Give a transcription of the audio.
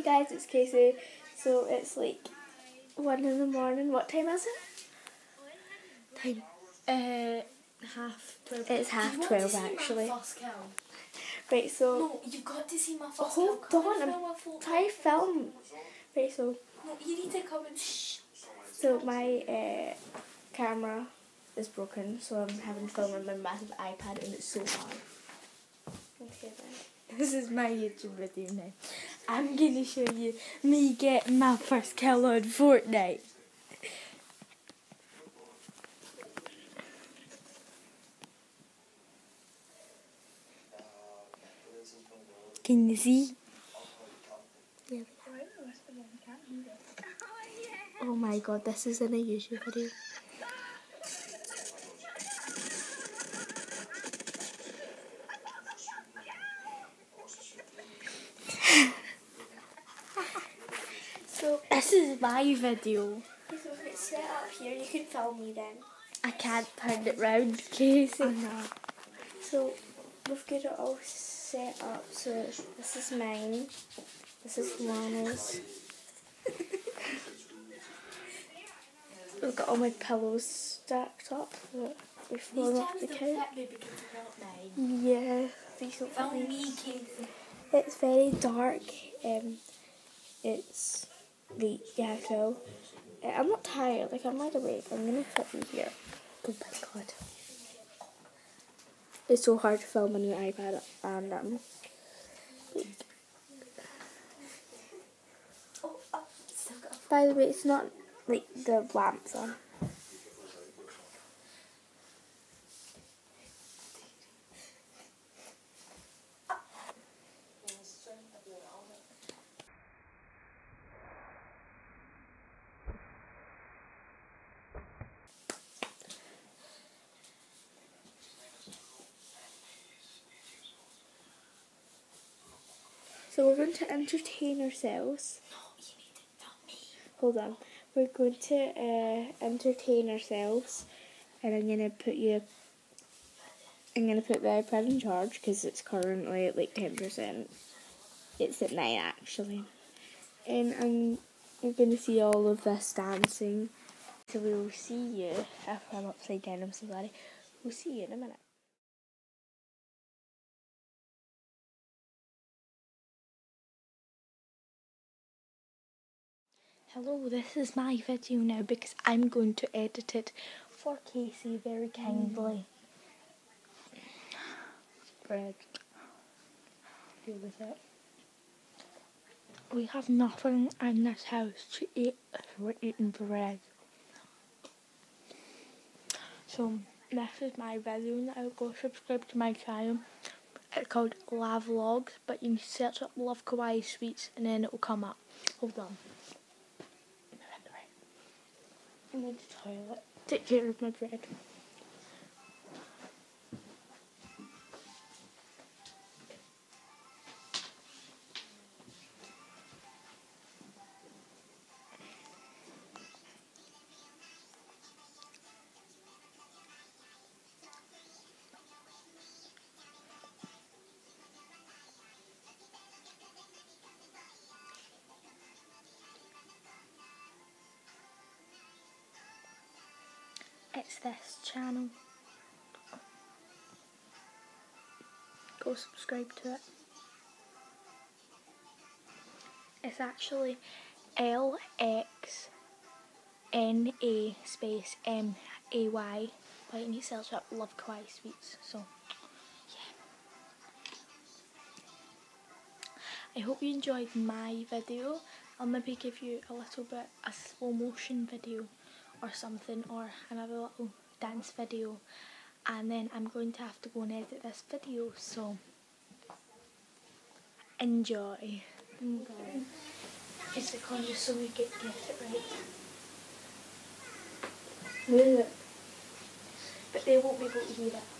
Hey guys, it's Casey. So it's like one in the morning. What time is it? Time. Uh, half twelve. It's half Do you want twelve to actually. Right, so No, you've got to see my first hold on, I'm film a photo. try film. Right, so No, you need to come and shh. so my uh, camera is broken, so I'm having to film on my massive iPad, and it's so hard. Okay then. This is my YouTube video now. I'm gonna show you me getting my first kill on Fortnite. Can you see? Oh my god, this isn't a YouTube video. so, This is my video. so if it's set up here, you can film me then. I can't turn it round, Casey. Oh no. So we've got it all set up. So this is mine. This is Lana's. We've got all my pillows stacked up that we've fallen off the couch. Yeah, these don't fit Film me. me, Casey. It's very dark. Um, it's the yeah, so uh, I'm not tired. Like I'm wide awake. I'm gonna put you here. Oh my god, it's so hard to film on your iPad and um. Oh, oh, still got a By the way, it's not like the lamps on. So we're going to entertain ourselves. No, you need to film me. Hold on. We're going to uh, entertain ourselves, and I'm gonna put you. I'm gonna put the iPad in charge because it's currently at like ten percent. It's at nine actually, and I'm. You're gonna see all of this dancing. So we will see you. If I'm upside down, I'm so sorry. We'll see you in a minute. Hello, this is my video now because I'm going to edit it for Casey very kindly. Bread. Deal with it. We have nothing in this house to eat if we're eating bread. So this is my video now. Go subscribe to my channel. It's called Lav Vlogs, but you can search up Love Kawaii Sweets and then it will come up. Hold on. I'm in the toilet. Take care of my bread. It's this channel. Go subscribe to it. It's actually L X N A space M A Y. But need to up Love Kawaii Sweets. So, yeah. I hope you enjoyed my video. I'll maybe give you a little bit a slow motion video or something or another little dance video and then I'm going to have to go and edit this video so enjoy. Okay. It's the corner so we get, get it right. But they won't be able to hear it.